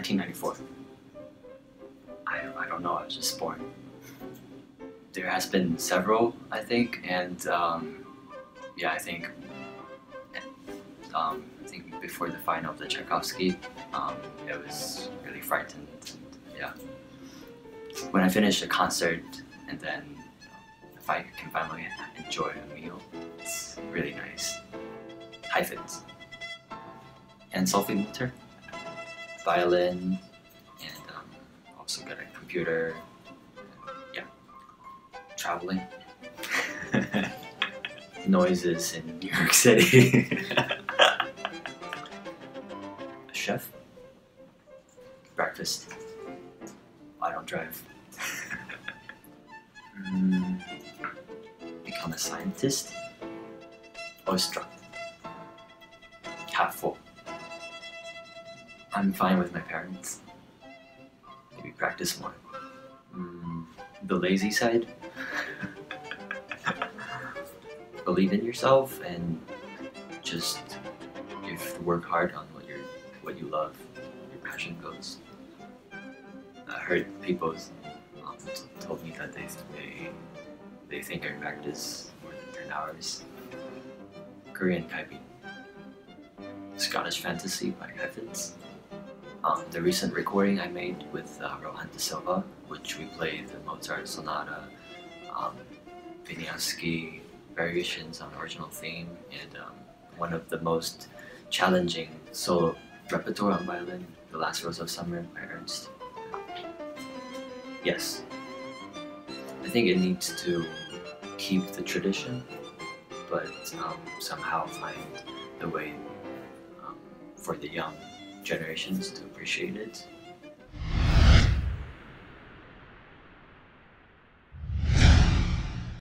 1994. I, I don't know, I was just born. There has been several, I think, and um, yeah, I think um, I think before the final of the Tchaikovsky, um, it was really frightened. And, yeah. When I finish the concert and then if I can finally enjoy a meal, it's really nice. Hyphens. And solfaing motor, violin, and um, also got a computer. Yeah. Traveling. Noises in New York City. a chef. Breakfast. I don't drive. Mm, become a scientist. Oyster. Half full. I'm fine with my parents. Maybe practice more. Mm, the lazy side. Believe in yourself and just to work hard on what you what you love, your passion goes. I heard people um, told me that they they they think I practice more than ten hours. Korean Kaibin. Scottish Fantasy by Evans. Um, the recent recording I made with uh, Rohan de Silva, which we played the Mozart Sonata, um, Wieniawski variations on original theme, and um, one of the most challenging solo repertoire on violin, The Last Rose of Summer by Ernst. Yes, I think it needs to keep the tradition, but um, somehow find the way um, for the young generations to appreciate it